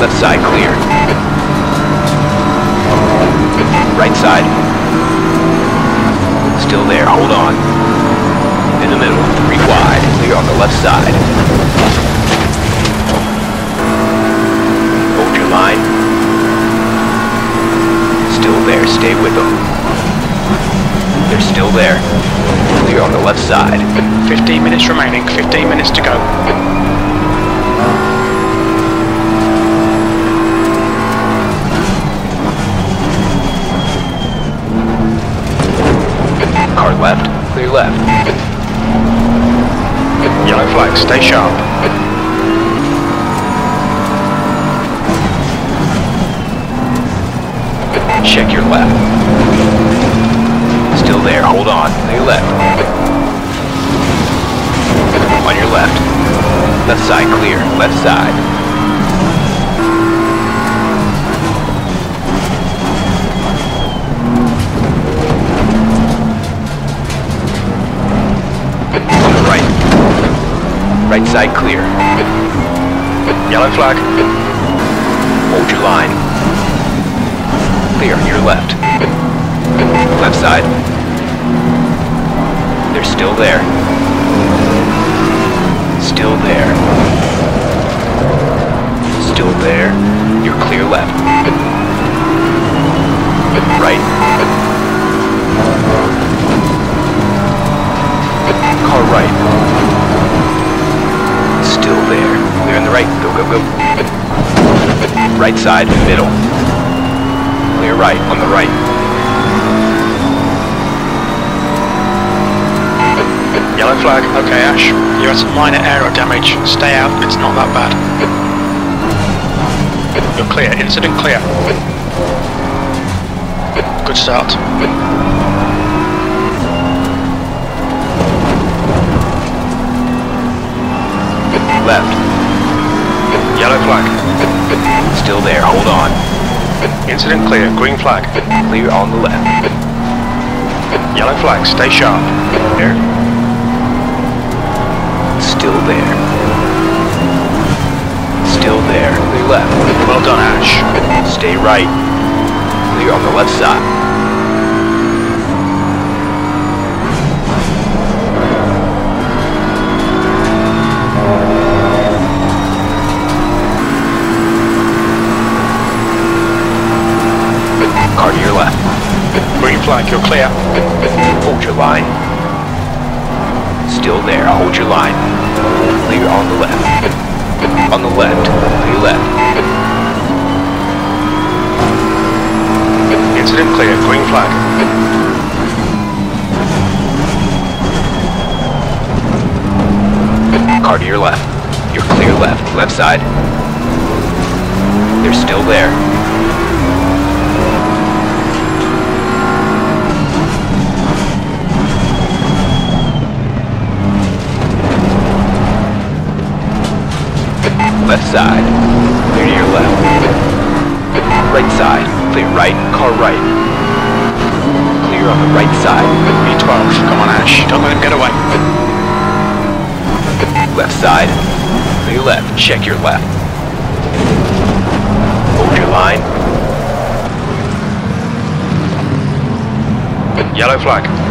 Left side clear. Right side. Still there, hold on. In the middle, three wide. Clear on the left side. Hold your line. Still there, stay with them. They're still there. Clear on the left side. 15 minutes remaining, 15 minutes to go. Left, clear left. Yellow flag, stay sharp. Check your left. Still there, hold on. Clear left. On your left. Left side clear, left side. Right side clear. Yellow flag. Hold your line. Clear your left. Left side. They're still there. Still there. Still there. You're clear left. Right. Car right. Still there. Clear on the right. Go. Right side, middle. Clear right, on the right. Yellow flag. Okay, Ash. You had some minor aero damage. Stay out, it's not that bad. You're clear. Incident clear. Good start. Left. Yellow flag. Still there, hold on. Incident clear. Green flag. Clear on the left. Yellow flag. Stay sharp. There. Still there. Still there. Clear left. Well done, Ash. Stay right. Clear on the left side. Car to your left. Green flag. You're clear. Hold your line. Still there. Hold your line. Clear on the left. On the left. Clear left. Incident clear. Green flag. Car to your left. You're clear left. Left side. They're still there. Side. Clear to your left. Right side. Clear right. Car right. Clear on the right side. B12. Come on, Ash. Don't let him get away. Left side. Clear left. Check your left. Hold your line. Yellow flag.